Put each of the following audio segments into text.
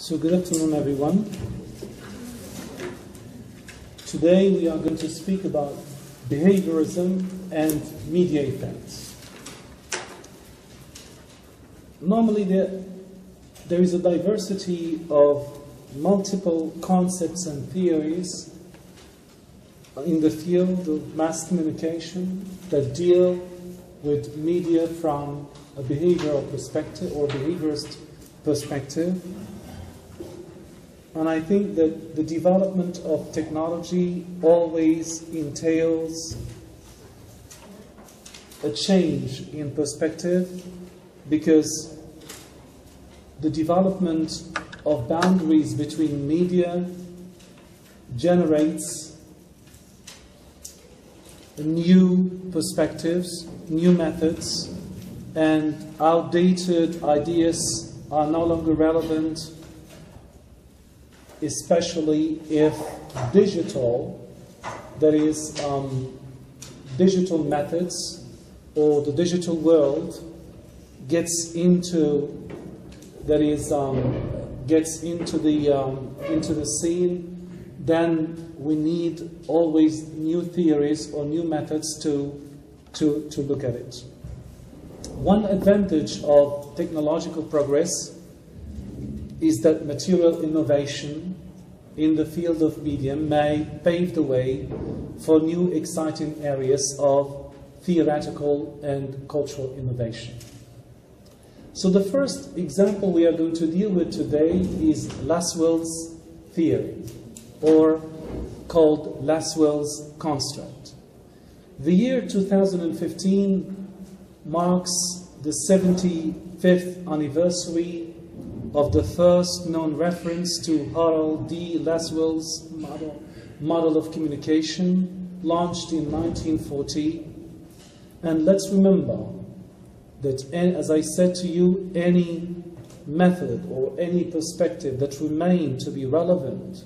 So good afternoon, everyone. Today we are going to speak about behaviorism and media effects. Normally, there, there is a diversity of multiple concepts and theories in the field of mass communication that deal with media from a behavioral perspective or behaviorist perspective. And I think that the development of technology always entails a change in perspective because the development of boundaries between media generates new perspectives, new methods, and outdated ideas are no longer relevant, especially if digital, that is, um, digital methods or the digital world gets into that is um, gets into the um, into the scene, then we need always new theories or new methods to to to look at it. One advantage of technological progress is that material innovation in the field of medium may pave the way for new exciting areas of theoretical and cultural innovation. So the first example we are going to deal with today is Lasswell's theory, or called Lasswell's construct. The year 2015 marks the 75th anniversary of the first known reference to Harold D. Lasswell's model, model of communication, launched in 1940. And let's remember that, as I said to you, any method or any perspective that remain to be relevant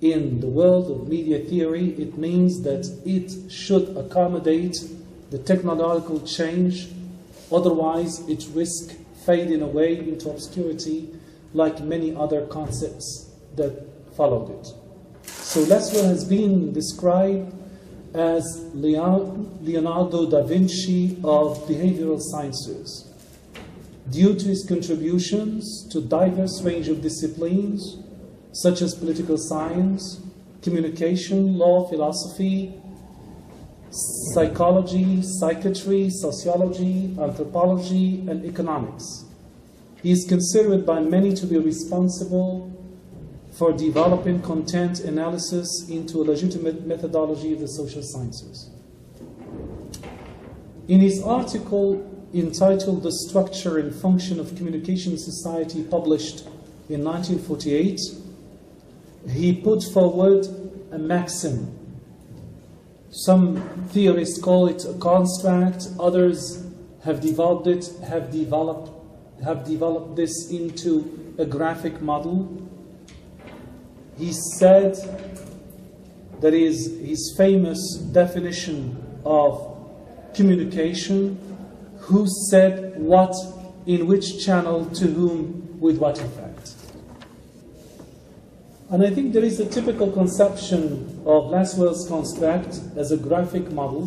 in the world of media theory, it means that it should accommodate the technological change, otherwise it risks fading away into obscurity like many other concepts that followed it. So Lasswell has been described as Leonardo da Vinci of behavioral sciences. Due to his contributions to diverse range of disciplines, such as political science, communication, law, philosophy, psychology, psychiatry, sociology, anthropology, and economics. He is considered by many to be responsible for developing content analysis into a legitimate methodology of the social sciences. In his article entitled The Structure and Function of Communication Society, published in 1948, he put forward a maxim. Some theorists call it a construct, others have developed it, have developed, have developed this into a graphic model he said that is his famous definition of communication who said what in which channel to whom with what effect. And I think there is a typical conception of Lasswell's construct as a graphic model,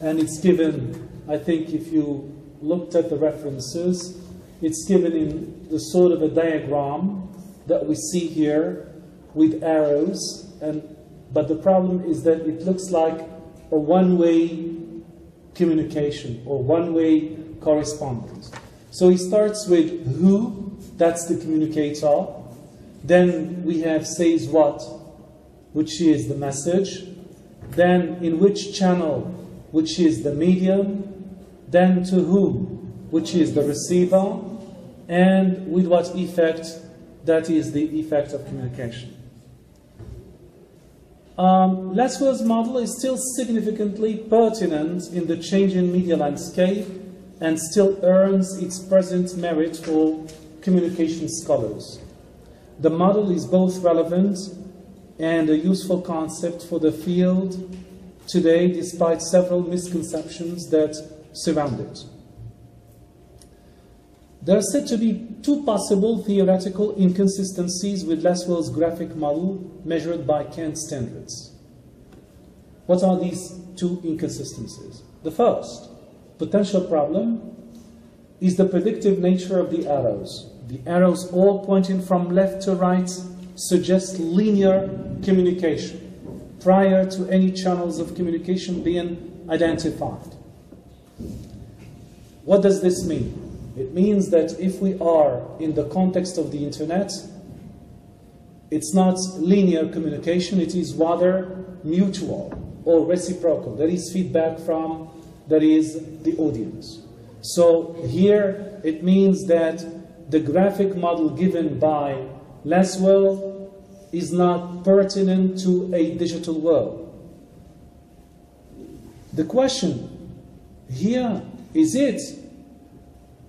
and it's given, I think, if you looked at the references, it's given in the sort of a diagram that we see here with arrows, and, but the problem is that it looks like a one-way communication or one-way correspondence. So he starts with who, that's the communicator. Then we have says what, which is the message. Then in which channel, which is the medium. Then to whom, which is the receiver. And with what effect, that is the effect of communication. Um, model is still significantly pertinent in the changing media landscape and still earns its present merit for communication scholars. The model is both relevant and a useful concept for the field today, despite several misconceptions that surround it. There are said to be two possible theoretical inconsistencies with Lasswell's graphic model measured by Kant standards. What are these two inconsistencies? The first potential problem is the predictive nature of the arrows. The arrows all pointing from left to right suggest linear communication prior to any channels of communication being identified. What does this mean? It means that if we are in the context of the internet, it's not linear communication, it is rather mutual or reciprocal. There is feedback from there is the audience. So here it means that the graphic model given by Lasswell is not pertinent to a digital world. The question here is it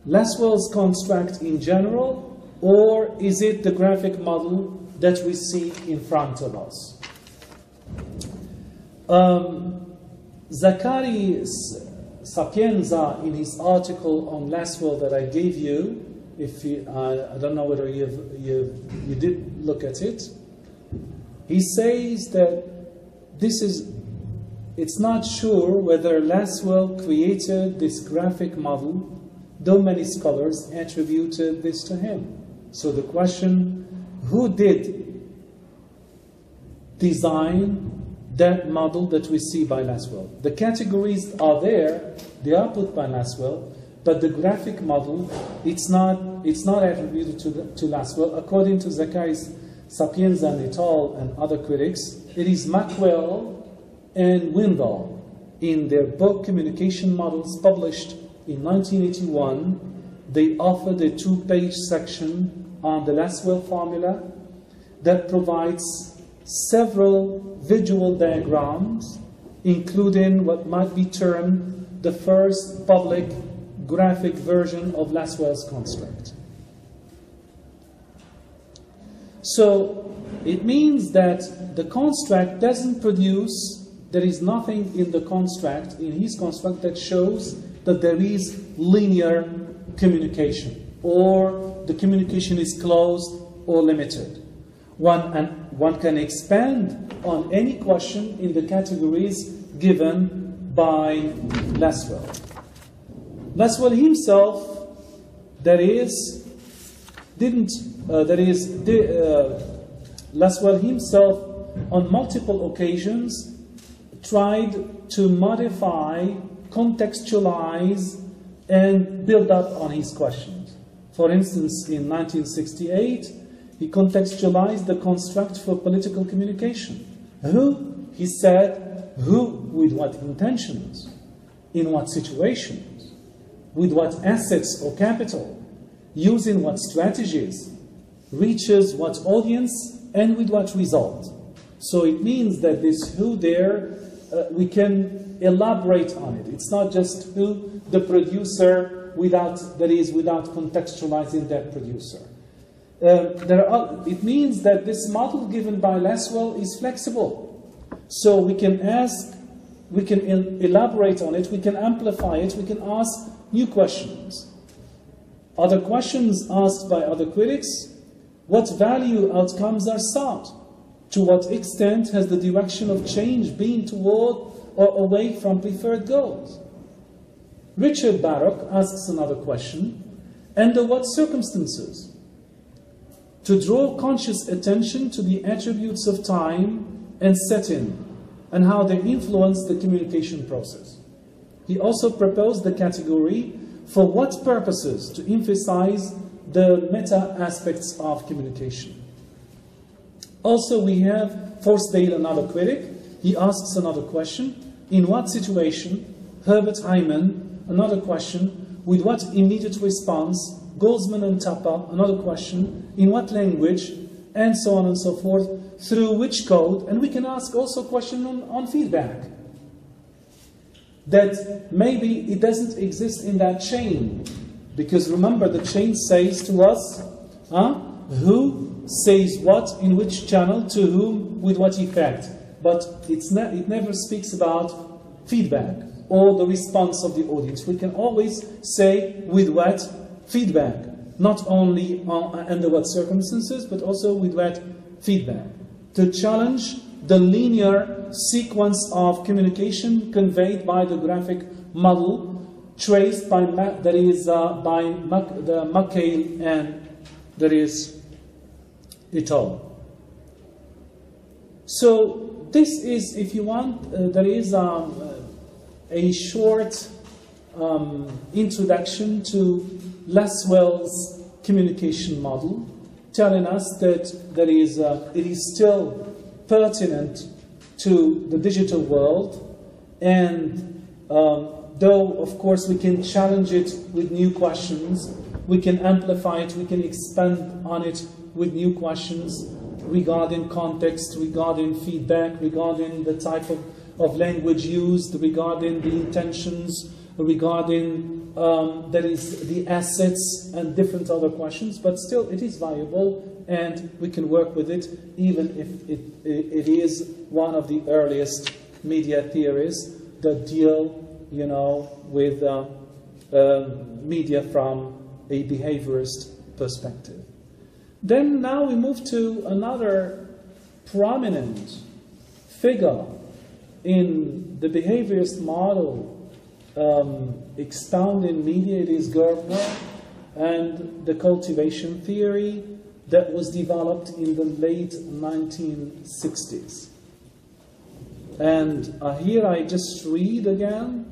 Lasswell's construct in general, or is it the graphic model that we see in front of us? Um, Sapienza, in his article on Lasswell that I gave you, if you, I don't know whether you you did look at it, he says that this is, it's not sure whether Lasswell created this graphic model, though many scholars attributed this to him. So the question, who did design that model that we see by Lasswell. The categories are there, they are put by Lasswell, but the graphic model, it's not, it's not attributed to, the, to Lasswell. According to Zacharias Sapienza and et al. and other critics, it is McQuail and Windahl in their book Communication Models published in 1981. They offered a two-page section on the Lasswell formula that provides several visual diagrams, including what might be termed the first public graphic version of Lasswell's construct. So it means that the construct doesn't produce, there is nothing in the construct, in his construct, that shows that there is linear communication or the communication is closed or limited. One, and one can expand on any question in the categories given by Lasswell. Lasswell himself, that is, didn't, uh, that is, uh, Lasswell himself on multiple occasions tried to modify, contextualize, and build up on his questions. For instance, in 1968, he contextualized the construct for political communication. Who, he said, who, with what intentions, in what situations, with what assets or capital, using what strategies, reaches what audience, and with what result. So it means that this who there, uh, we can elaborate on it. It's not just who the producer without, that is, without contextualizing that producer. Uh, are, it means that this model given by Lasswell is flexible. So we can ask, we can elaborate on it, we can amplify it, we can ask new questions. Other questions asked by other critics what value outcomes are sought? To what extent has the direction of change been toward or away from preferred goals? Richard Braddock asks another question under what circumstances? to draw conscious attention to the attributes of time and setting and how they influence the communication process. He also proposed the category for what purposes to emphasize the meta aspects of communication. Also, we have Forsdale, another critic. He asks another question In what situation? Herbert Hyman, another question. With what immediate response Goldsman and Tapa, another question, in what language, and so on and so forth, through which code, and we can ask also question on, on feedback. That maybe it doesn't exist in that chain. Because remember, the chain says to us, huh, who says what in which channel, to whom, with what effect. But it's ne- it never speaks about feedback or the response of the audience. We can always say with what feedback, not only on, under what circumstances, but also with what feedback. To challenge the linear sequence of communication conveyed by the graphic model traced by that is uh, by the McQuail and there is et al. So this is, if you want, uh, there is um, a short um, introduction to Lasswell's communication model, telling us that there is, uh, it is still pertinent to the digital world, and um, though, of course, we can challenge it with new questions, we can amplify it, we can expand on it with new questions regarding context, regarding feedback, regarding the type of, of language used, regarding the intentions, regarding um, that is the assets and different other questions, but still it is viable and we can work with it even if it, it is one of the earliest media theories that deal, you know, with uh, uh, media from a behaviorist perspective. Then now we move to another prominent figure in the behaviorist model um, expounding media. It is Gerbner and the cultivation theory that was developed in the late 1960s. And uh, here I just read again.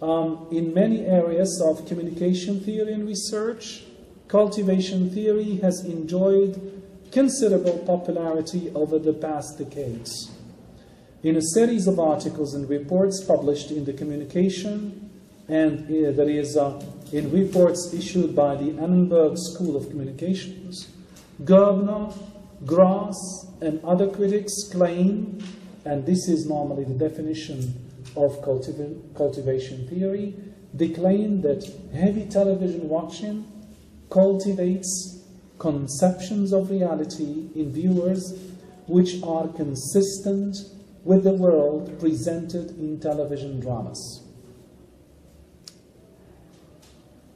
Um, in many areas of communication theory and research, cultivation theory has enjoyed considerable popularity over the past decades. In a series of articles and reports published in the Communication, and uh, that is uh, in reports issued by the Annenberg School of Communications, Gerbner, Gross, and other critics claim, and this is normally the definition of cultiva cultivation theory, they claim that heavy television watching cultivates conceptions of reality in viewers which are consistent with the world presented in television dramas.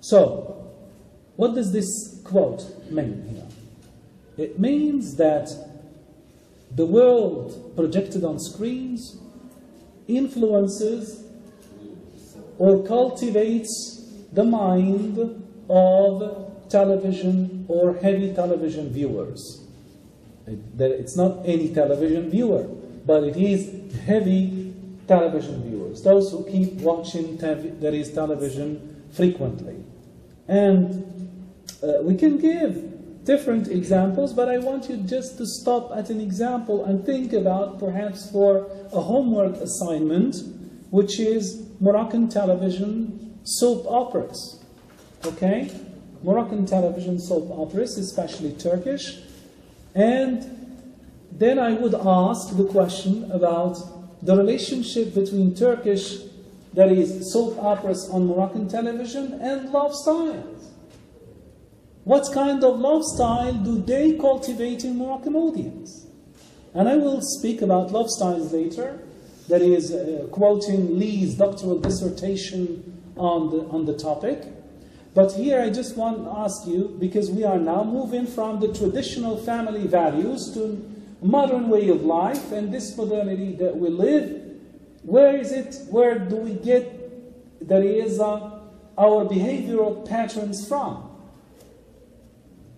So, what does this quote mean here? It means that the world projected on screens influences or cultivates the mind of television or heavy television viewers. It's not any television viewer, but it is heavy television viewers, those who keep watching there is television frequently. And uh, we can give different examples, but I want you just to stop at an example and think about perhaps for a homework assignment, which is Moroccan television soap operas. Okay? Moroccan television soap operas, especially Turkish. And then I would ask the question about the relationship between Turkish, that is, soap operas on Moroccan television, and love styles. What kind of love style do they cultivate in Moroccan audience? And I will speak about love styles later, that is, uh, quoting Lee's doctoral dissertation on the, on the topic. But here I just want to ask you, because we are now moving from the traditional family values to modern way of life and this modernity that we live, where is it, where do we get, that is, uh, our behavioral patterns from?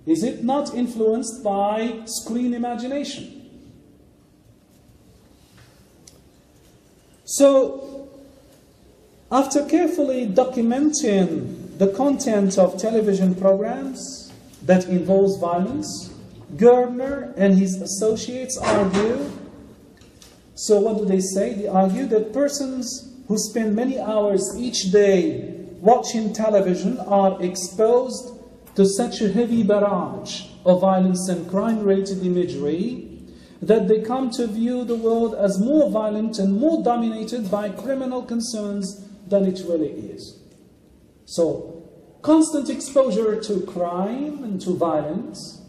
Is it not influenced by screen imagination? So, after carefully documenting the content of television programs that involves violence, Gerbner and his associates argue. So, what do they say? They argue that persons who spend many hours each day watching television are exposed to such a heavy barrage of violence and crime related imagery that they come to view the world as more violent and more dominated by criminal concerns than it really is. So, constant exposure to crime and to violence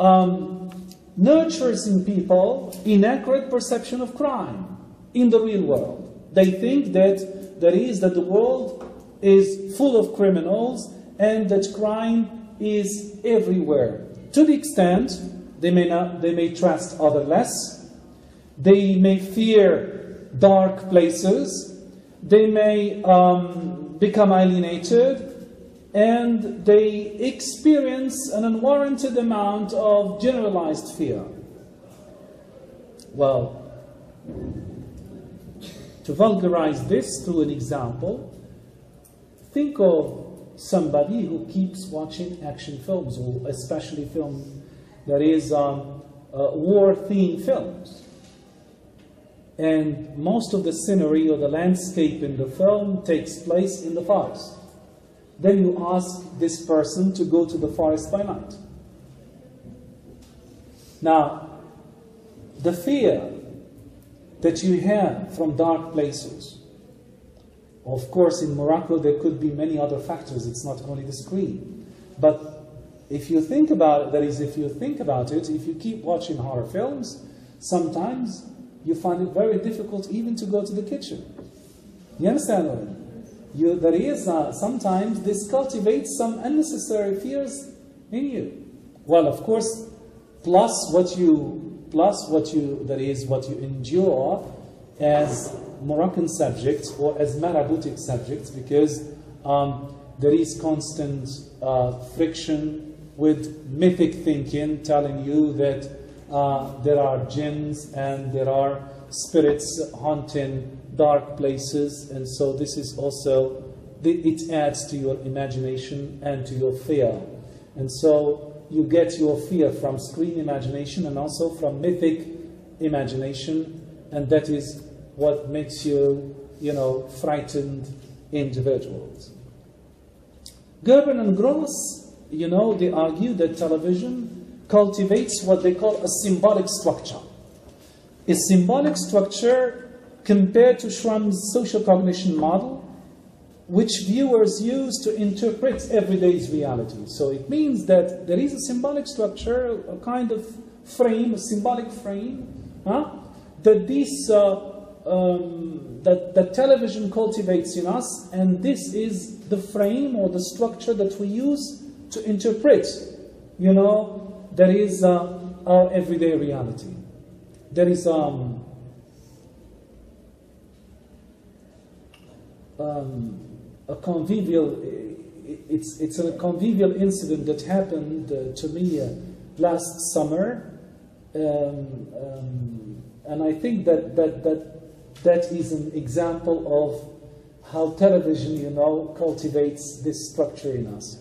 um, nurtures in people inaccurate perception of crime in the real world. They think that there is that the world is full of criminals and that crime is everywhere. To the extent they may, not, they may trust other less, they may fear dark places, they may um, become alienated, and they experience an unwarranted amount of generalized fear. Well, to vulgarize this through an example, think of somebody who keeps watching action films, or especially film that is um, uh, war-themed films. And most of the scenery or the landscape in the film takes place in the forest. Then you ask this person to go to the forest by night. Now, the fear that you have from dark places, of course, in Morocco, there could be many other factors. It's not only the screen. But if you think about it, that is, if you think about it, if you keep watching horror films, sometimes you find it very difficult even to go to the kitchen. You understand what I mean? You, there is uh, sometimes this cultivates some unnecessary fears in you. Well, of course, plus what you plus what you that is what you endure as Moroccan subjects or as Maraboutic subjects, because um, there is constant uh, friction with mythic thinking, telling you that uh, there are jinns and there are spirits haunting dark places, and so this is also, it adds to your imagination and to your fear. And so you get your fear from screen imagination and also from mythic imagination, and that is what makes you, you know, frightened individuals. Gerbner and Gross, you know, they argue that television cultivates what they call a symbolic structure. A symbolic structure compared to Schramm's social cognition model, which viewers use to interpret everyday's reality. So it means that there is a symbolic structure, a kind of frame, a symbolic frame, huh, that this uh, um, that, that television cultivates in us, and this is the frame or the structure that we use to interpret, you know, that is uh, our everyday reality. There is um, um, a convivial, it's, it's a convivial incident that happened uh, to me uh, last summer. Um, um, and I think that, that, that that is an example of how television, you know, cultivates this structure in us.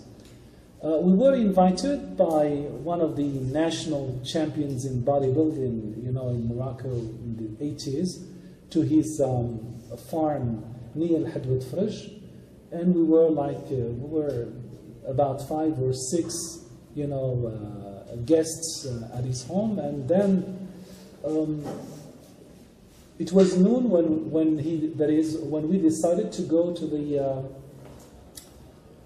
Uh, we were invited by one of the national champions in bodybuilding, you know, in Morocco in the 80s, to his um, farm near Hadwat Frisch, and we were like, uh, we were about five or six, you know, uh, guests uh, at his home, and then um, it was noon when, when he, that is, when we decided to go to the, uh,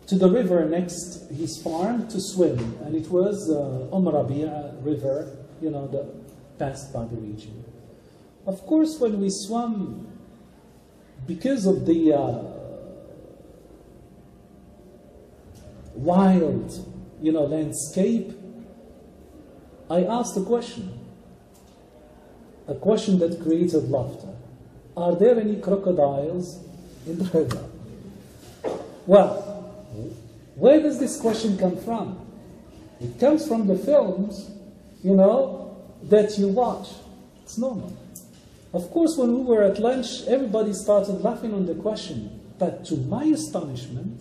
to the river next his farm to swim, and it was uh, River, you know, that passed by the region. Of course, when we swam because of the uh, wild, you know, landscape, I asked a question, a question that created laughter. Are there any crocodiles in the river? Well, where does this question come from? It comes from the films, you know, that you watch. It's normal. Of course, when we were at lunch, everybody started laughing on the question. But to my astonishment,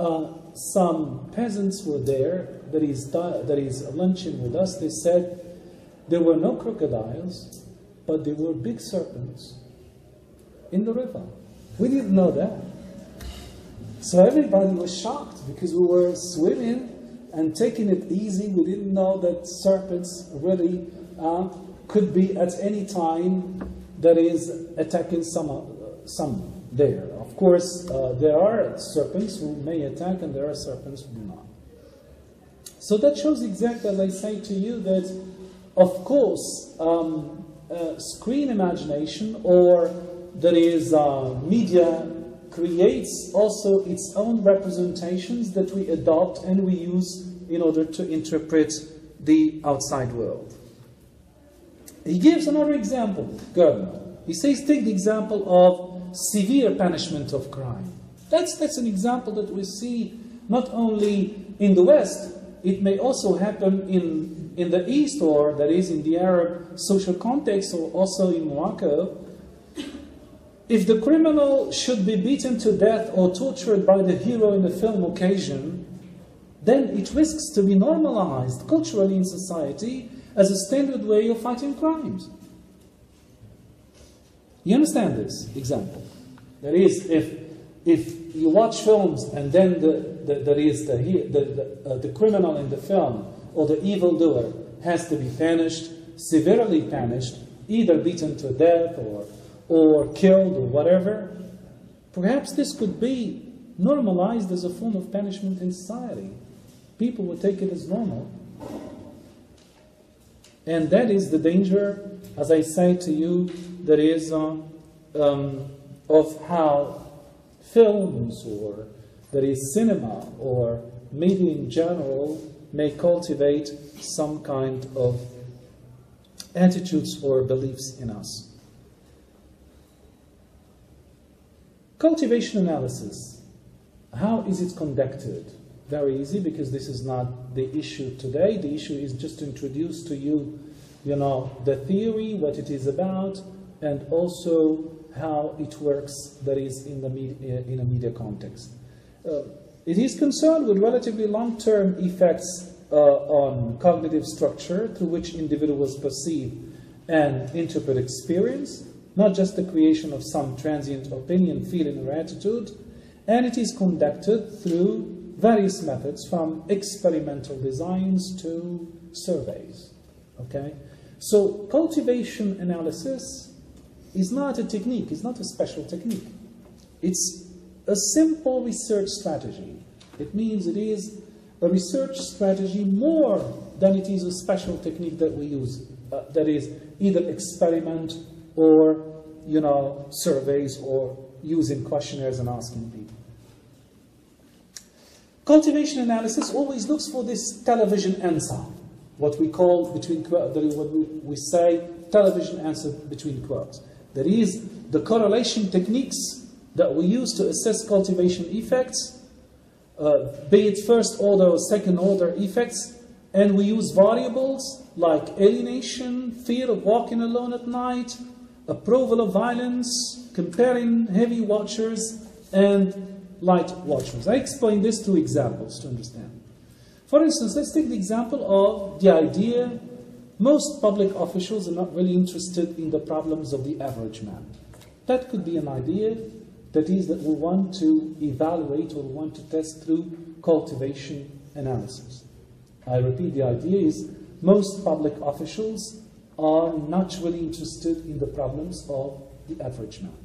uh, some peasants were there that is, that is lunching with us. They said there were no crocodiles, but there were big serpents in the river. We didn't know that. So everybody was shocked because we were swimming and taking it easy. We didn't know that serpents really uh, could be at any time that is attacking some, uh, some there. Of course, uh, there are serpents who may attack and there are serpents who do not. So that shows exactly, as I say to you, that of course, um, uh, screen imagination or that is uh, media creates also its own representations that we adopt and we use in order to interpret the outside world. He gives another example, Gerbner. He says, take the example of severe punishment of crime. That's, that's an example that we see not only in the West, it may also happen in, in the East, or that is in the Arab social context, or also in Morocco. If the criminal should be beaten to death or tortured by the hero in the film occasion, then it risks to be normalized culturally in society as a standard way of fighting crimes. You understand this example? That is, if, if you watch films and then the, the, there is the, the, the, uh, the criminal in the film or the evildoer has to be punished, severely punished, either beaten to death or, or killed or whatever, perhaps this could be normalized as a form of punishment in society. People would take it as normal. And that is the danger, as I say to you, there is uh, um, of how films or there is cinema or media in general may cultivate some kind of attitudes or beliefs in us. Cultivation analysis. How is it conducted? very easy because this is not the issue today. The issue is just to introduce to you, you know, the theory, what it is about, and also how it works that is in, the in a media context. Uh, it is concerned with relatively long-term effects uh, on cognitive structure through which individuals perceive and interpret experience, not just the creation of some transient opinion, feeling, or attitude, and it is conducted through various methods from experimental designs to surveys. Okay? So cultivation analysis is not a technique, it's not a special technique. It's a simple research strategy. It means it is a research strategy more than it is a special technique that we use. Uh, that is either experiment or, you know, surveys or using questionnaires and asking people. Cultivation analysis always looks for this television answer, what we call between quotes what we, we say television answer between quotes. That is the correlation techniques that we use to assess cultivation effects, uh, be it first order or second order effects, and we use variables like alienation, fear of walking alone at night, approval of violence, comparing heavy watchers, and light watchers. I explain this through examples to understand. For instance, let's take the example of the idea most public officials are not really interested in the problems of the average man. That could be an idea that is that we want to evaluate or we want to test through cultivation analysis. I repeat, the idea is most public officials are not really interested in the problems of the average man.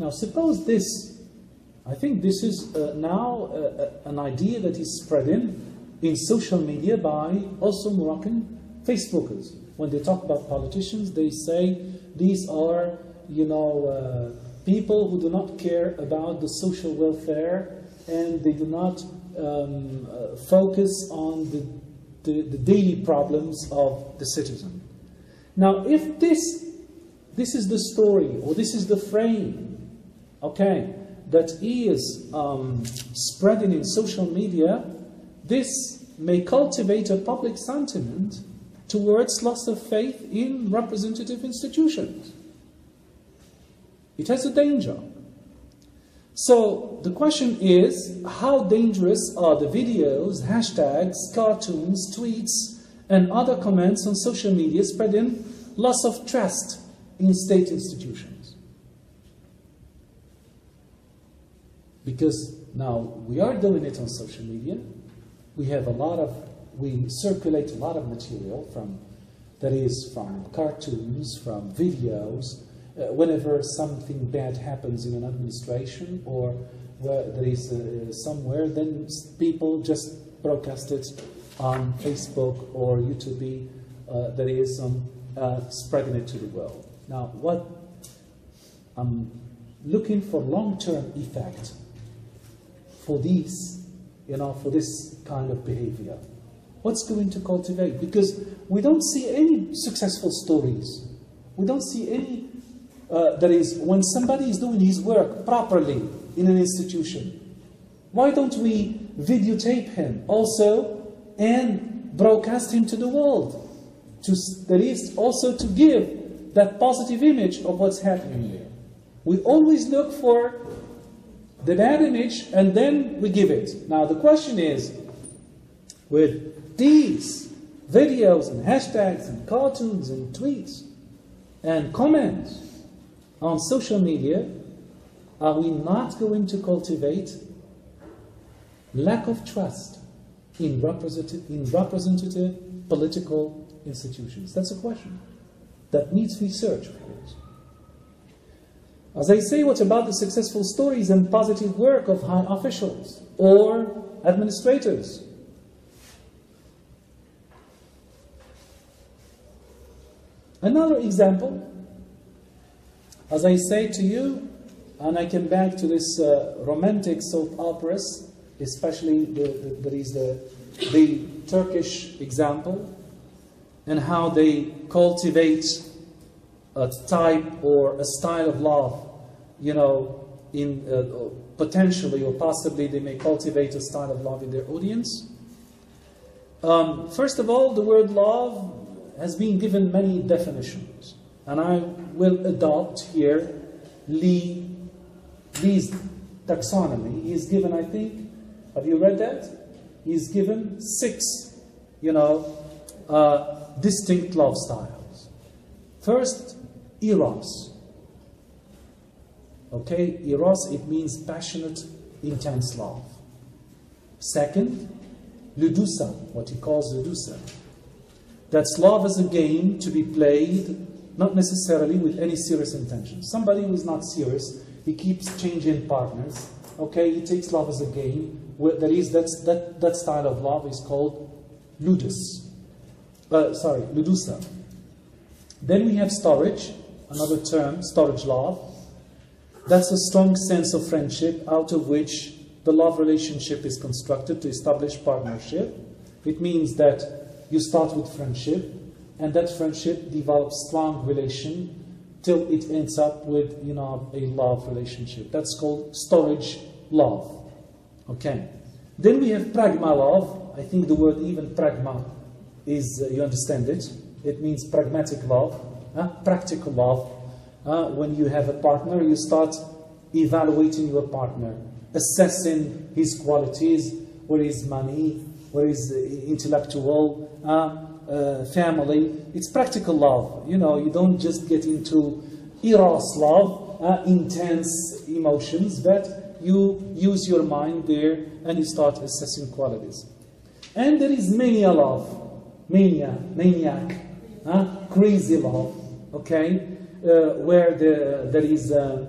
Now, suppose this I think this is uh, now uh, uh, an idea that is spreading in in social media by also Moroccan Facebookers. When they talk about politicians, they say these are, you know, uh, people who do not care about the social welfare and they do not um, uh, focus on the, the, the daily problems of the citizen. Now, if this, this is the story or this is the frame, okay, that is um, spreading in social media, this may cultivate a public sentiment towards loss of faith in representative institutions. It has a danger. So the question is, how dangerous are the videos, hashtags, cartoons, tweets, and other comments on social media spreading loss of trust in state institutions? Because now we are doing it on social media. We have a lot of, we circulate a lot of material from, that is from cartoons, from videos. Uh, whenever something bad happens in an administration or where there is uh, somewhere, then people just broadcast it on Facebook or YouTube, uh, that is um, uh, spreading it to the world. Now, what I'm looking for long-term effect for these, you know, for this kind of behavior. What's going to cultivate? Because we don't see any successful stories. We don't see any, uh, that is, when somebody is doing his work properly in an institution, why don't we videotape him also and broadcast him to the world? To, that is, also to give that positive image of what's happening there. We always look for the bad image and then we give it. Now, the question is with these videos and hashtags and cartoons and tweets and comments on social media, are we not going to cultivate lack of trust in representative, in representative political institutions? That's a question that needs research, of course. As I say, what about the successful stories and positive work of high officials or administrators? Another example, as I say to you, and I come back to this uh, romantic soap operas, especially the, the, there is the, the Turkish example, and how they cultivate a type or a style of love, you know, in uh, potentially or possibly they may cultivate a style of love in their audience. Um, first of all, the word love has been given many definitions, and I will adopt here Lee, Lee's taxonomy. He's given, I think, have you read that? He's given six, you know, uh, distinct love styles. First, eros. Okay, eros, it means passionate, intense love. Second, ludusa, what he calls ludusa. That's love as a game to be played, not necessarily with any serious intention. Somebody who's not serious, he keeps changing partners. Okay, he takes love as a game. There is that's, that that style of love is called ludus. Uh, sorry, ludusa. Then we have storge, another term, storge love. That's a strong sense of friendship out of which the love relationship is constructed to establish partnership. It means that you start with friendship, and that friendship develops strong relation till it ends up with you know a love relationship. That's called storge love. Okay. Then we have pragma love. I think the word even pragma is uh, you understand it. It means pragmatic love, uh, practical love. Uh, when you have a partner, you start evaluating your partner, assessing his qualities, where is money, where is intellectual, uh, family. It's practical love. You know, you don't just get into eros love, intense emotions, but you use your mind there and you start assessing qualities. And there is mania love, mania, maniac, crazy love, okay, uh, where the, there is uh,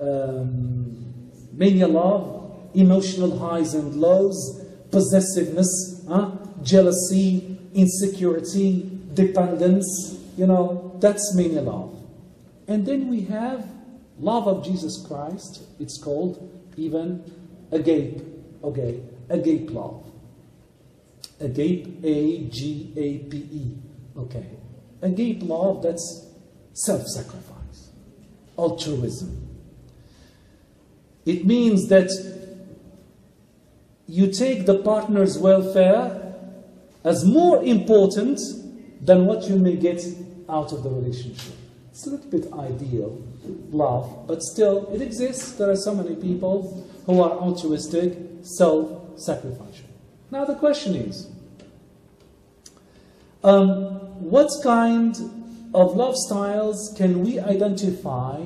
um, mania love, emotional highs and lows, possessiveness, huh? jealousy, insecurity, dependence. You know, that's mania love. And then we have love of Jesus Christ. It's called even agape. Okay, agape love. Agape, A G A P E. Okay. Agape love, that's self sacrifice, altruism. It means that you take the partner's welfare as more important than what you may get out of the relationship. It's a little bit ideal, love, but still, it exists. There are so many people who are altruistic, self sacrificial. Now, the question is um, what kind of love styles can we identify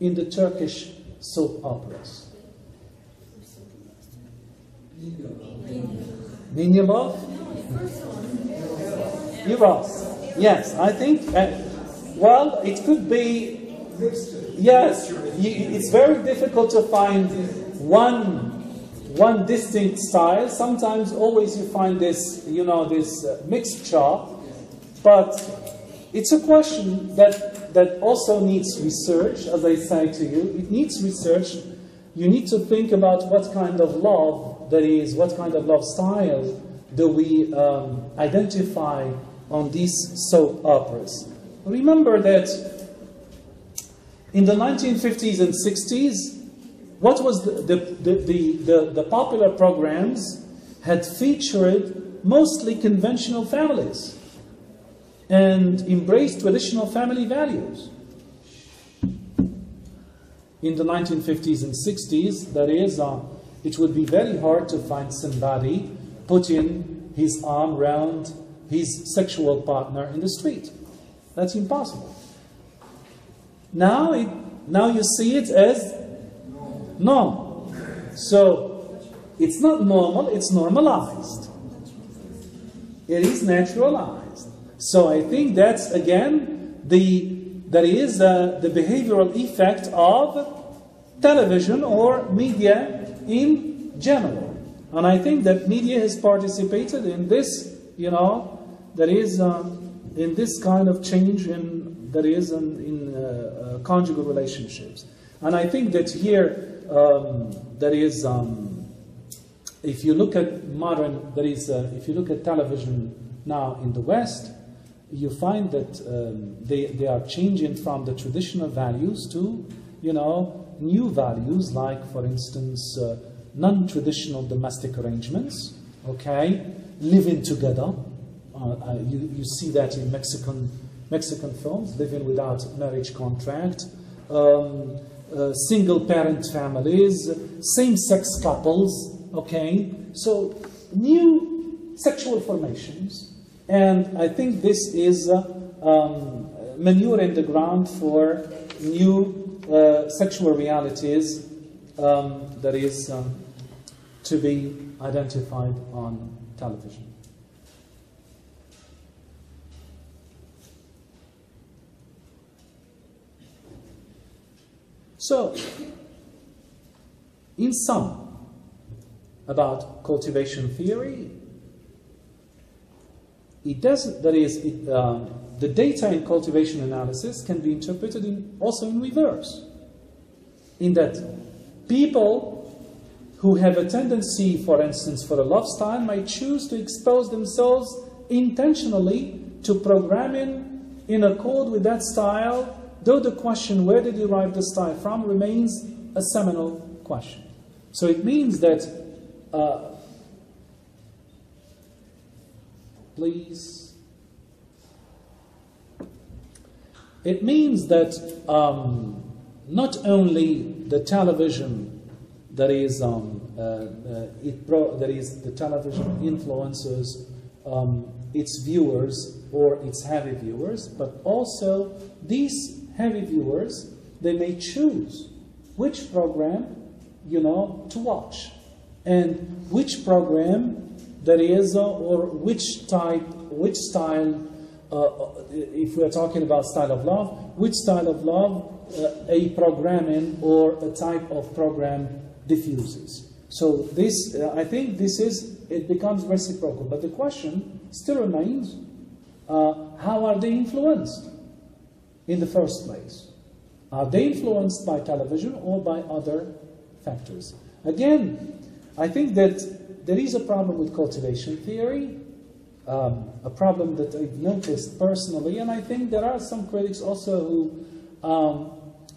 in the Turkish soap operas? Love? Eros. Yes, I think, uh, well, it could be, yes, it's very difficult to find one one distinct style. Sometimes, always you find this, you know, this uh, mixture. But it's a question that that also needs research, as I say to you. It needs research. You need to think about what kind of love there is, what kind of love style do we um, identify on these soap operas. Remember that in the 1950s and 60s, what was the, the, the, the, the popular programs had featured mostly conventional families and embraced traditional family values. In the 1950s and 60s, that is, uh, it would be very hard to find somebody putting his arm around his sexual partner in the street. That's impossible. Now, it, now you see it as normal. So, it's not normal, it's normalized. It is naturalized. So I think that's again the there is uh, the behavioral effect of television or media in general, and I think that media has participated in this. You know, there is um, in this kind of change in there is in, in uh, uh, conjugal relationships, and I think that here um, there is. Um, if you look at modern, there is, uh, if you look at television now in the West, you find that um, they, they are changing from the traditional values to, you know, new values like, for instance, uh, non-traditional domestic arrangements, okay, living together. Uh, uh, you, you see that in Mexican, Mexican films, living without marriage contract, um, uh, single-parent families, same-sex couples, okay. So new sexual formations and I think this is uh, um, manure in the ground for new uh, sexual realities um, that is um, to be identified on television. So, in sum, about cultivation theory, it doesn't, that is, it, uh, the data in cultivation analysis can be interpreted in, also in reverse. In that people who have a tendency, for instance, for a love style might choose to expose themselves intentionally to programming in accord with that style, though the question where they derive the style from remains a seminal question. So it means that uh, please? It means that um, not only the television that is um, uh, uh, it that is the television influences um, its viewers or its heavy viewers, but also these heavy viewers they may choose which program you know to watch and which program there is, uh, or which type, which style, uh, uh, if we're talking about style of love, which style of love a programming or a type of program diffuses. So this, I think this is, it becomes reciprocal. But the question still remains, uh, how are they influenced in the first place? Are they influenced by television or by other factors? Again, I think that there is a problem with cultivation theory, um, a problem that I've noticed personally, and I think there are some critics also who, um,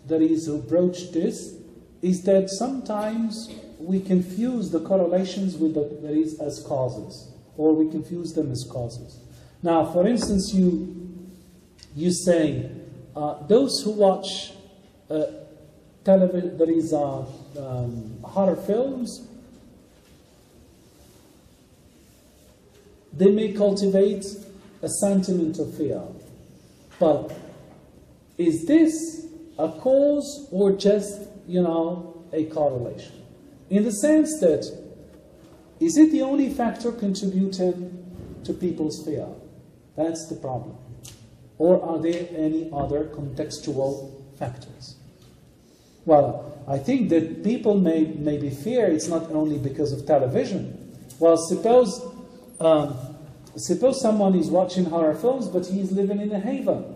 that is, who broach this, is that sometimes we confuse the correlations with the, that is as causes, or we confuse them as causes. Now, for instance, you you say uh, those who watch uh, television, that is uh, um, horror films, They may cultivate a sentiment of fear. But is this a cause or just, you know, a correlation? In the sense that, is it the only factor contributing to people's fear? That's the problem. Or are there any other contextual factors? Well, I think that people may, maybe fear it's not only because of television. Well, suppose um, suppose someone is watching horror films, but he's living in a haven.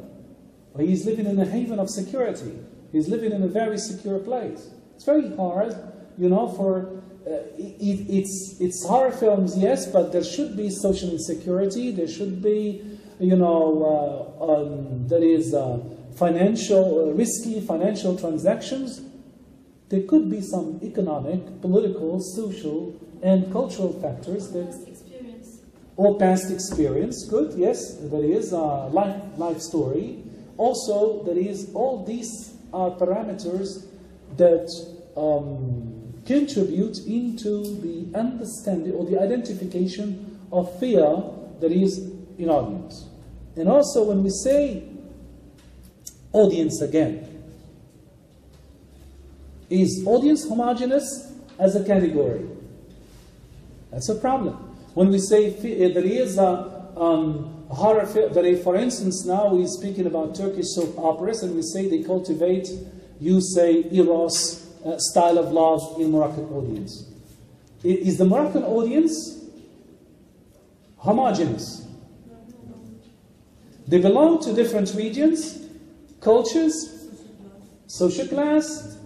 he's living in a haven of security. He's living in a very secure place. It's very hard, you know, for uh, it, it's, it's horror films, yes, but there should be social insecurity. There should be, you know, uh, um, there is uh, financial, uh, risky financial transactions. There could be some economic, political, social, and cultural factors that. Or past experience, good, yes, there is a life, life story. Also, there is all these are parameters that um, contribute into the understanding or the identification of fear that is in audience. And also, when we say audience again, is audience homogeneous as a category? That's a problem. When we say there is a um, horror film, for instance, now we're speaking about Turkish soap operas, and we say they cultivate, you say, eros uh, style of love in Moroccan audience. Is the Moroccan audience homogeneous? They belong to different regions, cultures, social class,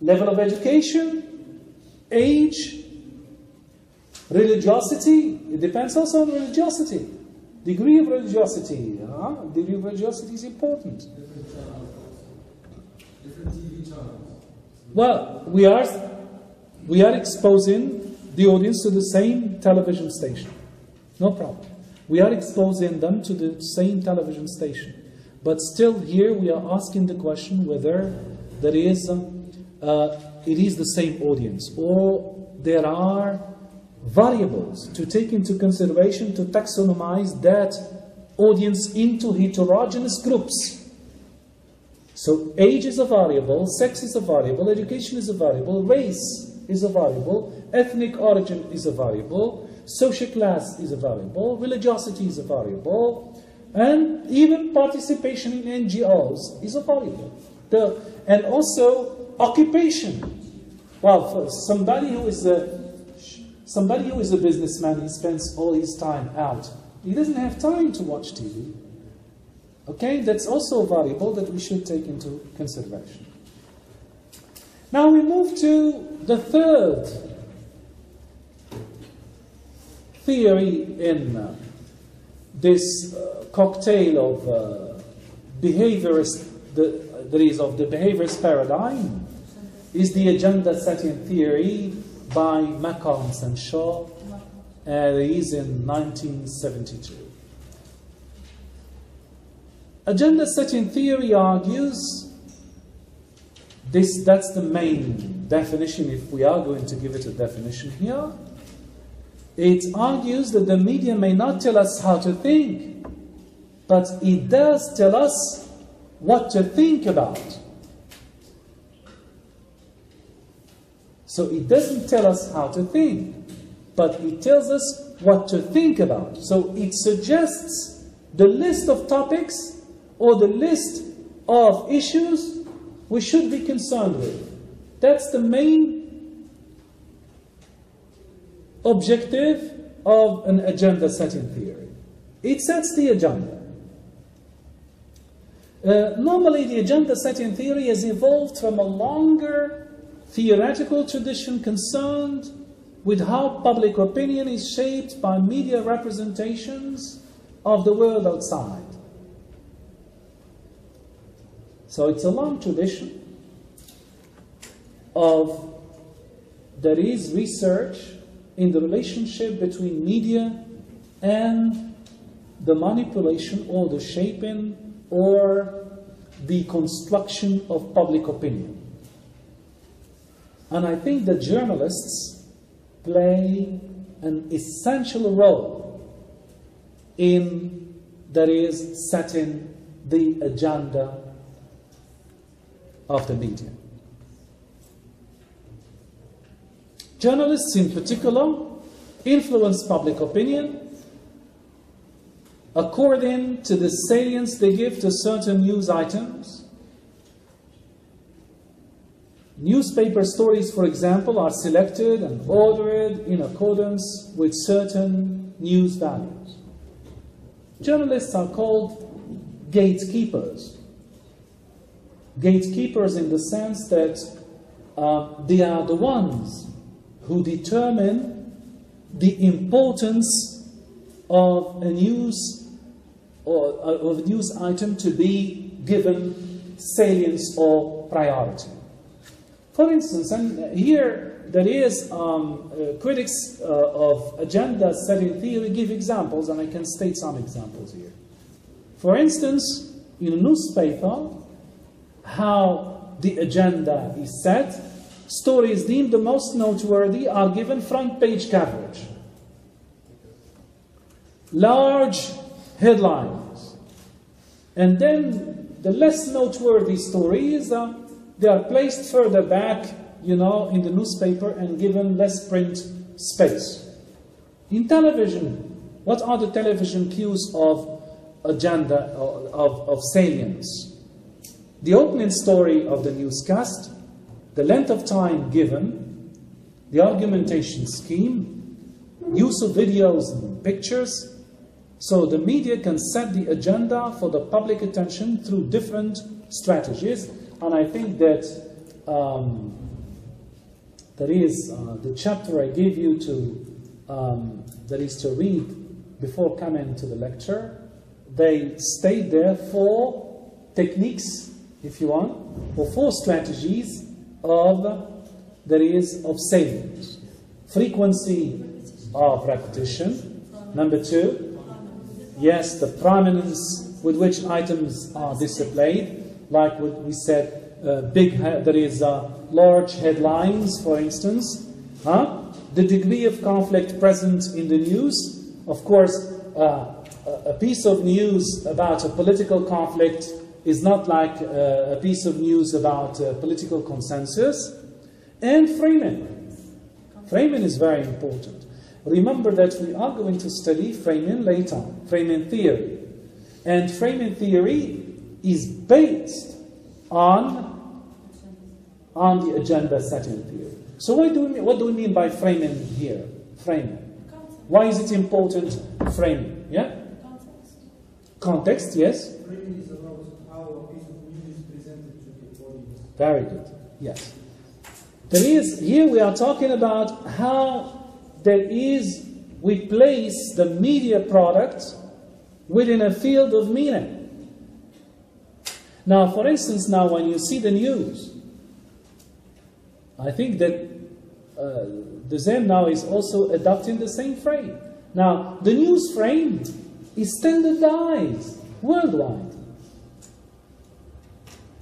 level of education, age, religiosity. It depends also on religiosity. Degree of religiosity. huh? Degree of religiosity is important. Different channels. Different TV channels. Well, we are, we are exposing the audience to the same television station. No problem. We are exposing them to the same television station. But still, here we are asking the question whether there is, um, uh, it is the same audience or there are variables to take into consideration to taxonomize that audience into heterogeneous groups. So age is a variable, sex is a variable, education is a variable, race is a variable, ethnic origin is a variable, social class is a variable, religiosity is a variable, and even participation in NGOs is a variable. The, and also occupation. Well, for somebody who is a somebody who is a businessman, he spends all his time out. He doesn't have time to watch TV. Okay, that's also a variable that we should take into consideration. Now we move to the third theory in uh, this uh, cocktail of uh, behaviorist, the, that is, of the behaviorist paradigm, is the agenda setting theory by McCombs and Shaw, it is in 1972. Agenda setting theory argues this that's the main definition if we are going to give it a definition here. It argues that the media may not tell us how to think, but it does tell us what to think about. So it doesn't tell us how to think, but it tells us what to think about. So it suggests the list of topics or the list of issues we should be concerned with. That's the main objective of an agenda setting theory. It sets the agenda. Uh, normally, the agenda setting theory has evolved from a longer theoretical tradition concerned with how public opinion is shaped by media representations of the world outside. So it's a long tradition of there is research in the relationship between media and the manipulation or the shaping or the construction of public opinion. And I think that journalists play an essential role in that is setting the agenda of the media. Journalists, in particular, influence public opinion according to the salience they give to certain news items. Newspaper stories, for example, are selected and ordered in accordance with certain news values. Journalists are called gatekeepers. Gatekeepers in the sense that uh, they are the ones who determine the importance of a news or uh, of a news item to be given salience or priority. For instance, and here there is um, uh, critics uh, of agenda setting theory give examples, and I can state some examples here. For instance, in a newspaper, how the agenda is set, stories deemed the most noteworthy are given front page coverage. Large headlines. And then the less noteworthy stories, uh, they are placed further back, you know, in the newspaper and given less print space. In television, what are the television cues of agenda, of, of salience? The opening story of the newscast, the length of time given, the argumentation scheme, use of videos and pictures, so the media can set the agenda for the public attention through different strategies. And I think that um, that is uh, the chapter I gave you to um, that is to read before coming to the lecture. They state there four techniques, if you want, or four strategies of that is of salience. Frequency of repetition. Number two, Yes, the prominence with which items are displayed, like what we said, uh, big, there is uh, large headlines, for instance. Huh? The degree of conflict present in the news. Of course, uh, a piece of news about a political conflict is not like uh, a piece of news about political consensus. And framing. Framing is very important. Remember that we are going to study framing later, framing theory. And framing theory is based on, on the agenda setting theory. So what do, we mean, what do we mean by framing here? Framing. Why is it important framing? Yeah? Context. Context, yes? Framing is about how a piece of news is presented to the audience. Very good. Yes. There is, here we are talking about how there is, we place the media product within a field of meaning. Now, for instance, now when you see the news, I think that uh, the Zen now is also adopting the same frame. Now, the news frame is standardized worldwide.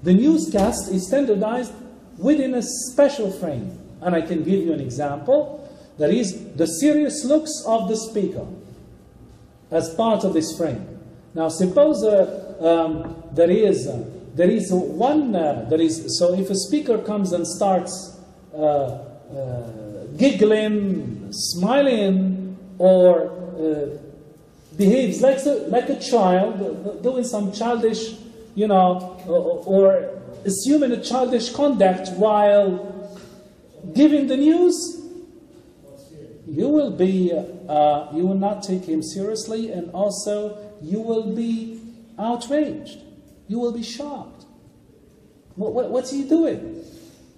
The newscast is standardized within a special frame. And I can give you an example. That is the serious looks of the speaker as part of this frame. Now, suppose uh, um, there is uh, there is one uh, there is so if a speaker comes and starts uh, uh, giggling, smiling, or uh, behaves like like a child, doing some childish, you know, or, or assuming a childish conduct while giving the news, you will be, uh, you will not take him seriously, and also you will be outraged. You will be shocked. What, what, what's he doing?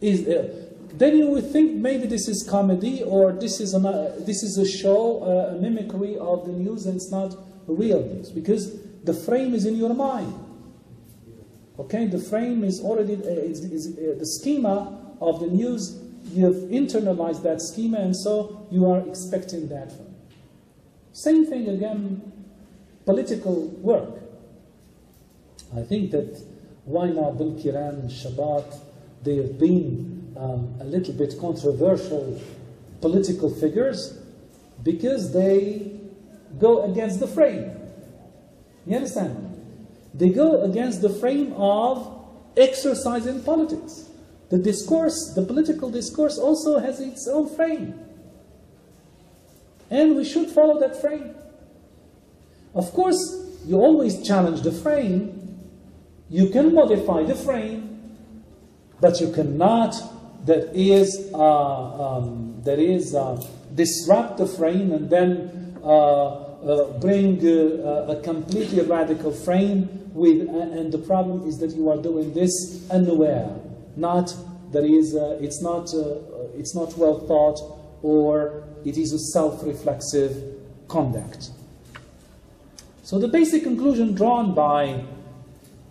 Is, uh, then you would think maybe this is comedy or this is, an, uh, this is a show, uh, a mimicry of the news, and it's not real news because the frame is in your mind. Okay, the frame is already, uh, is, is, uh, the schema of the news you've internalized that schema, and so you are expecting that from it. Same thing again, political work. I think that Waina, Benkirane, and Shabat, they have been um, a little bit controversial political figures because they go against the frame. You understand? They go against the frame of exercising politics. The discourse, the political discourse also has its own frame. And we should follow that frame. Of course, you always challenge the frame. You can modify the frame, but you cannot, that is, uh, um, that is uh, disrupt the frame and then uh, uh, bring uh, a completely radical frame with, and the problem is that you are doing this unaware, not there is, it's not, it's not well thought or it is a self-reflexive conduct. So the basic conclusion drawn by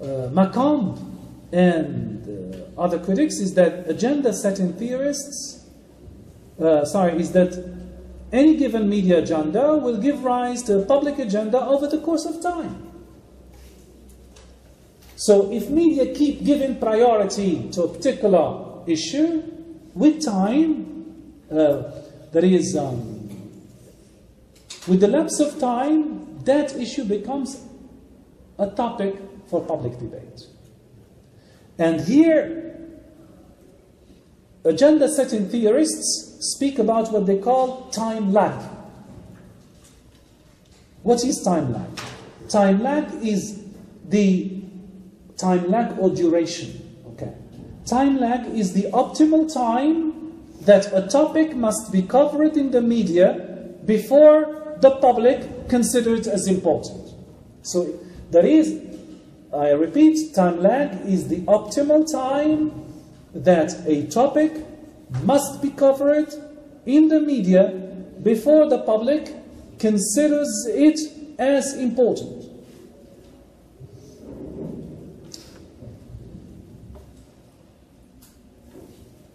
uh, McCombs and uh, other critics is that agenda-setting theorists, uh, sorry, is that any given media agenda will give rise to a public agenda over the course of time. So if media keep giving priority to a particular issue, with time, uh, there is, um, with the lapse of time, that issue becomes a topic for public debate. And here, agenda setting theorists speak about what they call time lag. What is time lag? Time lag is the time lag or duration. Okay. Time lag is the optimal time that a topic must be covered in the media before the public consider it as important. So there is, I repeat, time lag is the optimal time that a topic must be covered in the media before the public considers it as important.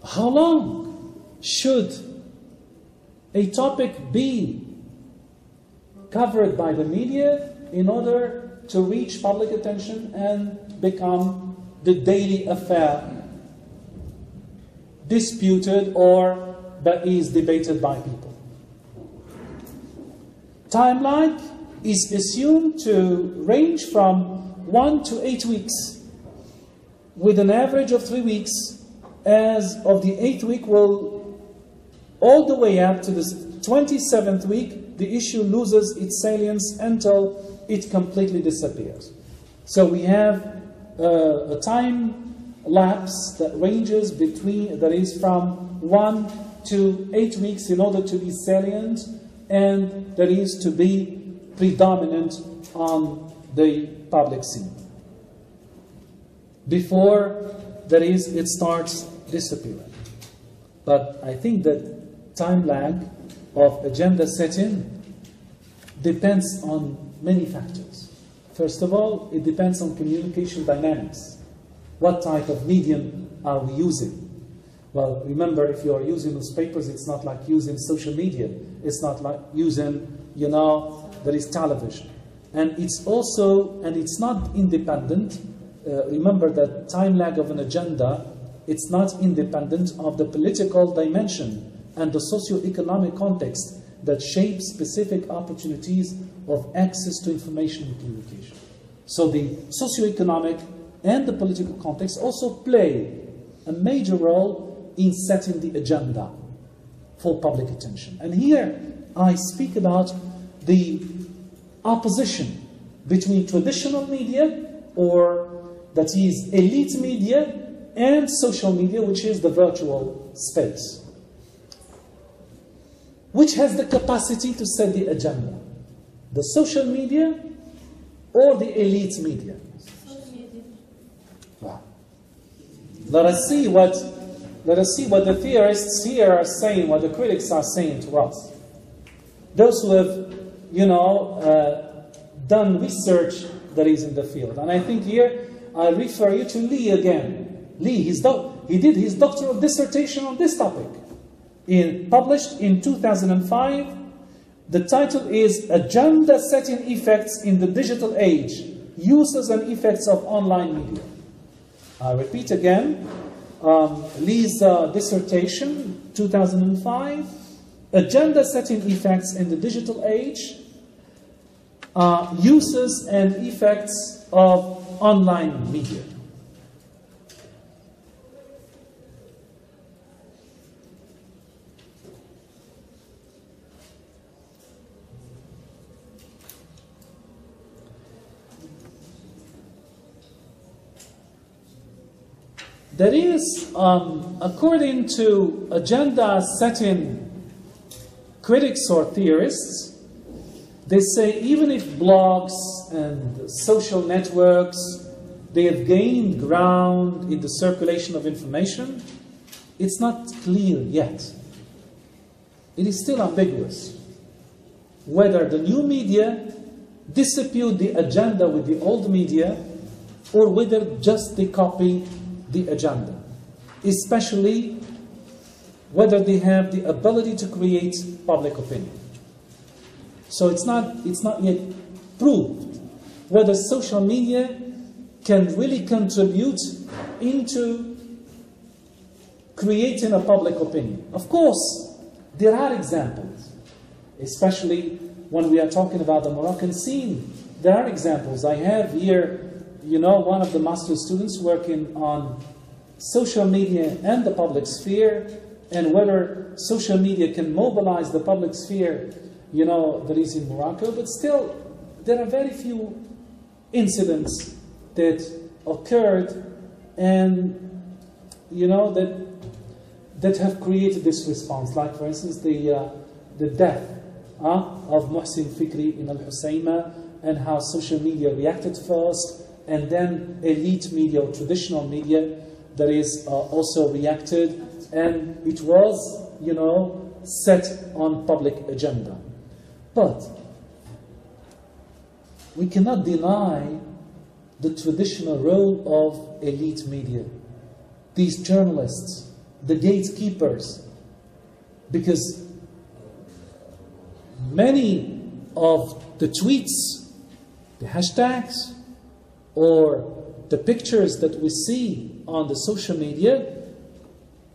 How long should a topic be covered by the media in order to reach public attention and become the daily affair disputed or that is debated by people. Timeline is assumed to range from one to eight weeks, with an average of three weeks, as of the eighth week will all the way up to the 27th week, the issue loses its salience until it completely disappears. So we have uh, a time lapse that ranges between, that is from one to eight weeks in order to be salient and that is to be predominant on the public scene. Before, that is, it starts disappearing. But I think that time lag of agenda setting depends on many factors. First of all, it depends on communication dynamics. What type of medium are we using? Well, remember, if you are using newspapers, it's not like using social media. It's not like using, you know, there is television. And it's also, and it's not independent. Uh, remember that time lag of an agenda, it's not independent of the political dimension and the socio-economic context that shape specific opportunities of access to information and communication. So the socio-economic and the political context also play a major role in setting the agenda for public attention. And here I speak about the opposition between traditional media, or that is elite media, and social media, which is the virtual space. Which has the capacity to set the agenda? The social media or the elite media? Let us see what let us see what the theorists here are saying, what the critics are saying to us. Those who have, you know, uh, done research that is in the field. And I think here I refer you to Lee again. Lee, he did his doctoral dissertation on this topic, in, published in 2005. The title is Agenda Setting Effects in the Digital Age Uses and Effects of Online Media. I repeat again, um, Lee's uh, dissertation, 2005, Agenda Setting Effects in the Digital Age, uh, Uses and Effects of Online Media. There is, um, according to agenda setting critics or theorists, they say even if blogs and social networks they have gained ground in the circulation of information, it's not clear yet. It is still ambiguous whether the new media dispute the agenda with the old media or whether just they copy the agenda, especially whether they have the ability to create public opinion. So it's not, it's not yet proved whether social media can really contribute into creating a public opinion. Of course, there are examples, especially when we are talking about the Moroccan scene. There are examples. I have here, you know, one of the master students working on social media and the public sphere, and whether social media can mobilize the public sphere, you know, that is in Morocco. But still, there are very few incidents that occurred and, you know, that that have created this response. Like, for instance, the, uh, the death uh, of Muhsin Fikri in Al Hoceima and how social media reacted first, and then elite media or traditional media that is uh, also reacted, and it was, you know, set on public agenda. But we cannot deny the traditional role of elite media. These journalists, the gatekeepers, because many of the tweets, the hashtags, or the pictures that we see on the social media,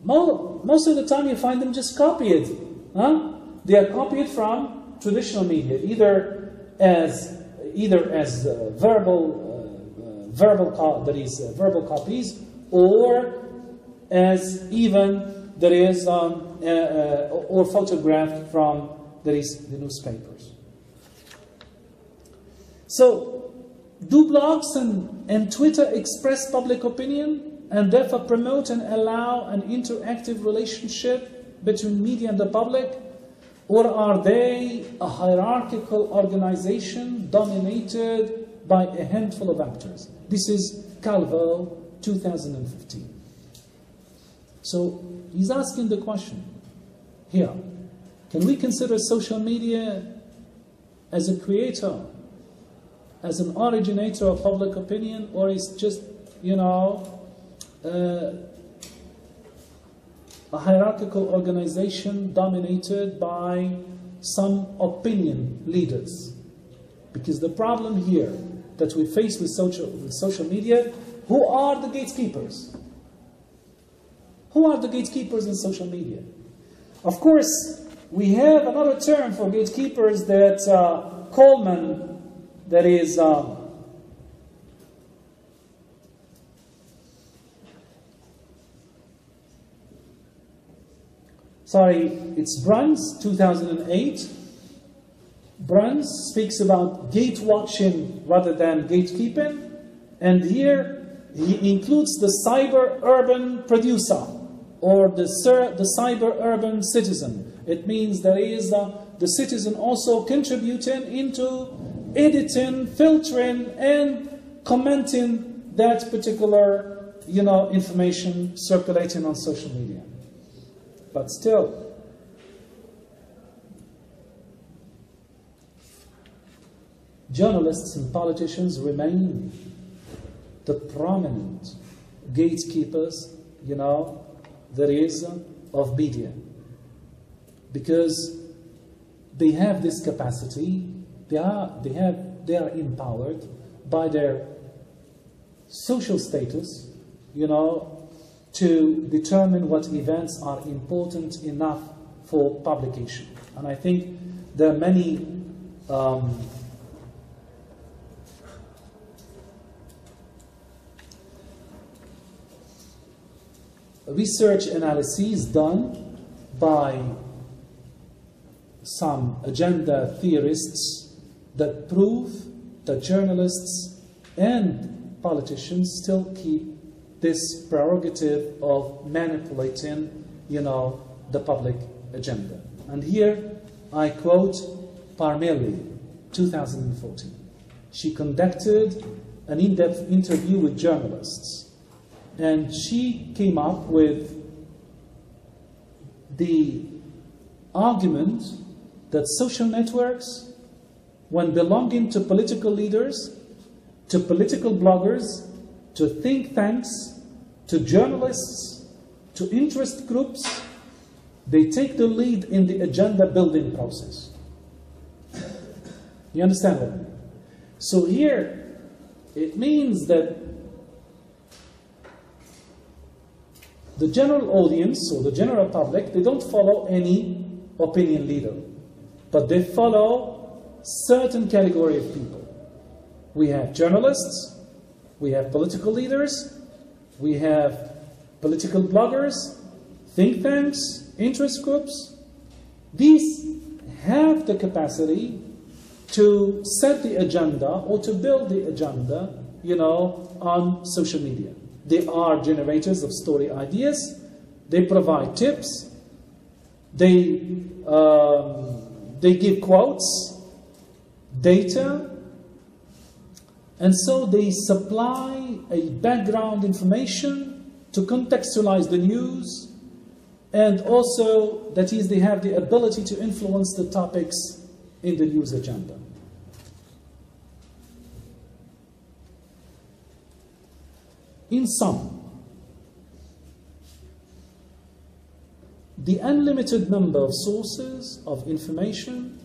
most of the time you find them just copied. Huh? They are copied from traditional media, either as either as uh, verbal uh, uh, verbal that is uh, verbal copies, or as even there is um, uh, or photographed from there is the newspapers. So, do blogs and, and Twitter express public opinion and therefore promote and allow an interactive relationship between media and the public? Or are they a hierarchical organization dominated by a handful of actors? This is Calvo, 2015. So he's asking the question here can we consider social media as a creator, as an originator of public opinion, or is just, you know, uh, a hierarchical organization dominated by some opinion leaders? Because the problem here that we face with social, with social media, who are the gatekeepers? Who are the gatekeepers in social media? Of course, we have another term for gatekeepers that uh, Coleman, that is, um, sorry, it's Bruns, 2008. Bruns speaks about gate watching rather than gatekeeping, and here he includes the cyber urban producer or the, the cyber urban citizen. It means there is uh, the citizen also contributing into editing, filtering, and commenting that particular you know, information circulating on social media. But still, journalists and politicians remain the prominent gatekeepers, you know, there is of media because they have this capacity, they are, they have, they are empowered by their social status, you know, to determine what events are important enough for publication. And I think there are many um, research analyses done by some agenda theorists that prove that journalists and politicians still keep this prerogative of manipulating, you know, the public agenda. And here I quote Parmelee, 2014. She conducted an in depth interview with journalists, and she came up with the argument that social networks, when belonging to political leaders, to political bloggers, to think tanks, to journalists, to interest groups, they take the lead in the agenda building process. You understand that? So here, it means that the general audience or the general public, they don't follow any opinion leader, but they follow certain category of people. We have journalists, we have political leaders, we have political bloggers, think tanks, interest groups. These have the capacity to set the agenda or to build the agenda, you know, on social media. They are generators of story ideas. They provide tips. They, um, they give quotes, data, and so they supply a background information to contextualize the news, and also, that is, they have the ability to influence the topics in the news agenda. In sum, the unlimited number of sources of information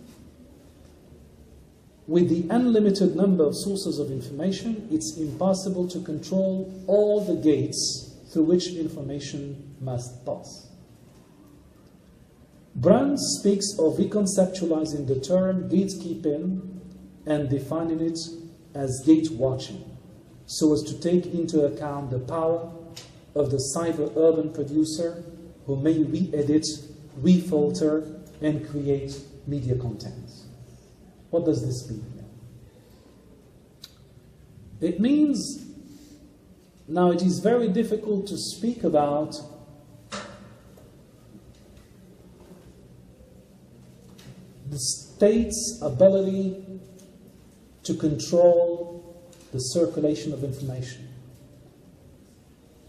with the unlimited number of sources of information, it's impossible to control all the gates through which information must pass. Bruns speaks of reconceptualizing the term gatekeeping and defining it as gate watching, so as to take into account the power of the cyber urban producer who may re edit, refilter, and create media content. What does this mean? It means now it is very difficult to speak about the state's ability to control the circulation of information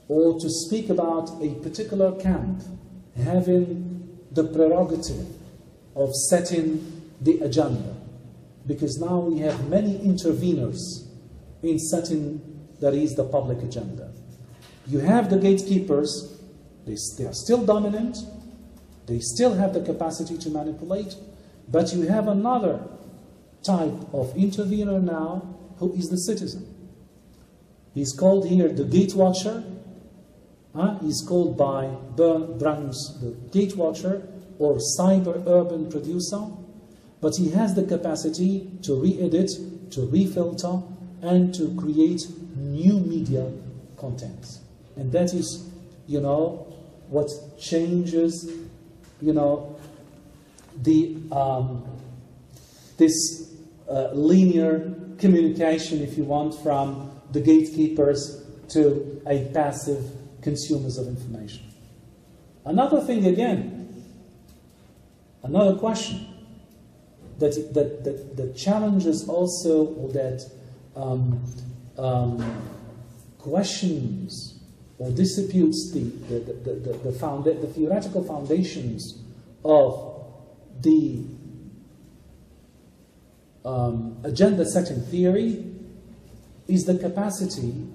or to speak about a particular camp having the prerogative of setting the agenda because now we have many interveners in setting that is the public agenda. You have the gatekeepers, they, they are still dominant, they still have the capacity to manipulate, but you have another type of intervener now who is the citizen. He's called here the gate watcher. Uh, he's called by Bruns the gate watcher or cyber urban producer, but he has the capacity to re-edit, to re-filter, and to create new media content. And that is, you know, what changes, you know, the um, this uh, linear communication, if you want, from the gatekeepers to a passive consumers of information. Another thing again, another question that, that, that, that challenges also, or that um, um, questions or disputes the, the, the, the, the, found, the theoretical foundations of the um, agenda setting theory is the capacity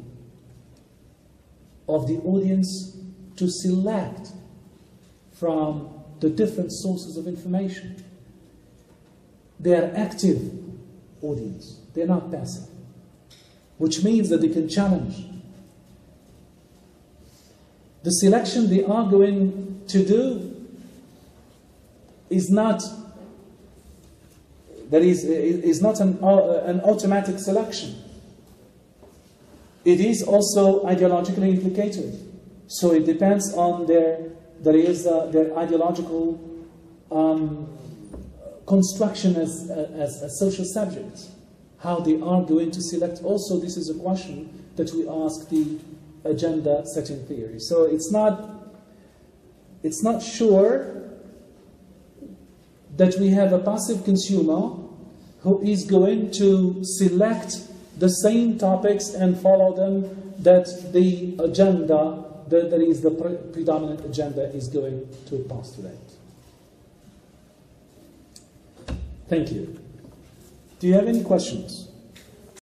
of the audience to select from the different sources of information. They are active audience, they're not passive which means that they can challenge. The selection they are going to do is not that is, is not an, an automatic selection. It is also ideologically implicated. So it depends on their, there is, uh, their ideological um, construction as, as, as social subject, how they are going to select. Also, this is a question that we ask the agenda setting theory. So it's not, it's not sure that we have a passive consumer who is going to select the same topics and follow them that the agenda, that there is the pre- predominant agenda, is going to postulate. Thank you. Do you have any questions?